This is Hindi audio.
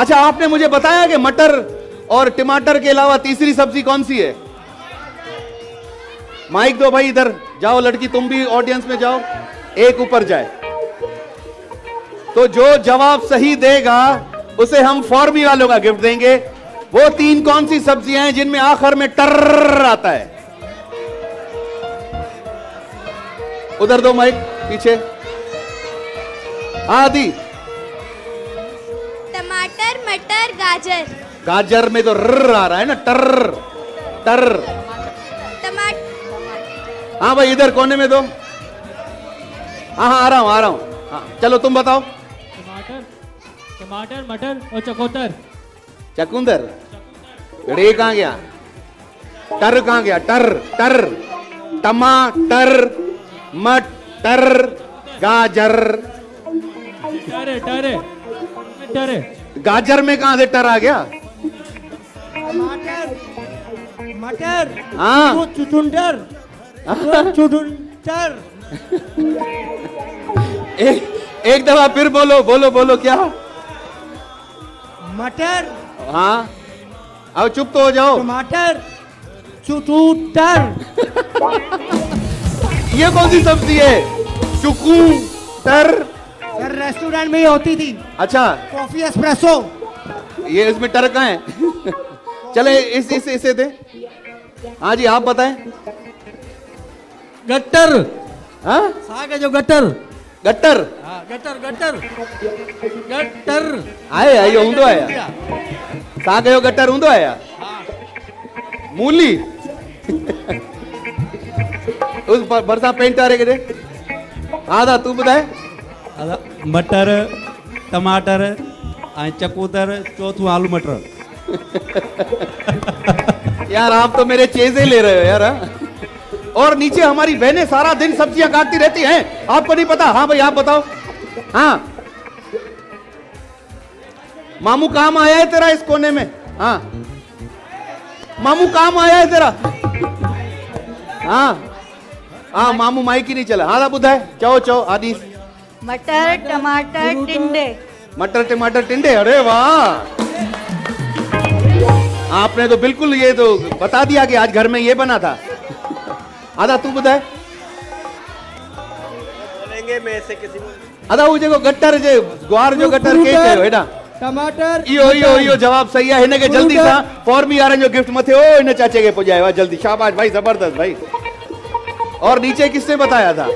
अच्छा आपने मुझे बताया कि मटर और टमाटर के अलावा तीसरी सब्ज़ी कौन सी है? माइक दो भाई इधर, जाओ लड़की, तुम भी ऑडियंस में जाओ। एक ऊपर जाए। तो जो जवाब सही देगा, उसे हम फॉर्मी वालों का गिफ्ट देंगे। वो तीन कौन सी सब्ज़ियाँ हैं जिनमें आखिर में टर आता है? उधर दो माइक, पीछे। आदि। टमाटर मटर गाजर। गाजर में तो र आ रहा है ना टर टर। टमाटर हाँ भाई इधर कोने में दो। हाँ हाँ आ रहा हूँ आ रहा हूँ। हाँ चलो तुम बताओ। टमाटर टमाटर मटर और चकोतर। चकुंदर। रे कहाँ गया? टर कहाँ गया? टर टर। टमाटर मटर गाजर। टरे टरे टरे गाजर में कहा से टर आ गया? टमाटर मटर हाँ। चुचुंदर चुचुंदर एक एक दफ़ा फिर बोलो बोलो बोलो क्या? मटर हाँ। अब चुप तो हो जाओ। टमाटर चुचुंदर ये कौन सी सब्ज़ी है? चुकू टर रेस्टोरेंट में ही होती थी। अच्छा। Coffee espresso. ये इसमें टर कहाँ है। चले इस इस इसे दे। हाँ जी आप बताएँ। गट्टर। हाँ? साग है जो गट्टर। गट्टर। हाँ गट्टर गट्टर। गट्टर। आए आए ऊंधो आया। साग जो गट्टर ऊंधो आया। मूली। उस बर- बरसा पेंट आ रहे के आधा तू बताए। मटर, टमाटर ऐं चकोतर चौथों आलू मटर। यार, आप तो मेरे चेजे ले रहे हो यार हाँ? और नीचे हमारी बहनें सारा दिन सब्ज़ियाँ काटती रहती हैं। आपको नहीं पता? हाँ भाई, आप बताओ। हाँ। मामू काम आया है तेरा इस कोने में? हाँ। मामू काम आया है तेरा? हाँ। हाँ मामू माइक ही नहीं चला। हाँ बुधा है। चो चो आदि। मटर टमाटर टिंडे। मटर टमाटर टिंडे अरे वाह। आपने तो बिल्कुल ये तो बता दिया कि आज घर में ये बना था। आधा तू बताए बोलेंगे में से किसी को आधा वो जेको गटर जे ग्वार जो गटर के चयो हेडा टमाटर इहो इहो इहो जवाब सही आहे हिन खे जल्दी सां फॉर्मी वारनि जो गिफ्ट मथे ओ हिन चाचे पुॼायो आहे जल्दी शाबाश भाई ज़बरदस्त भाई। और नीचे किसने बताया था?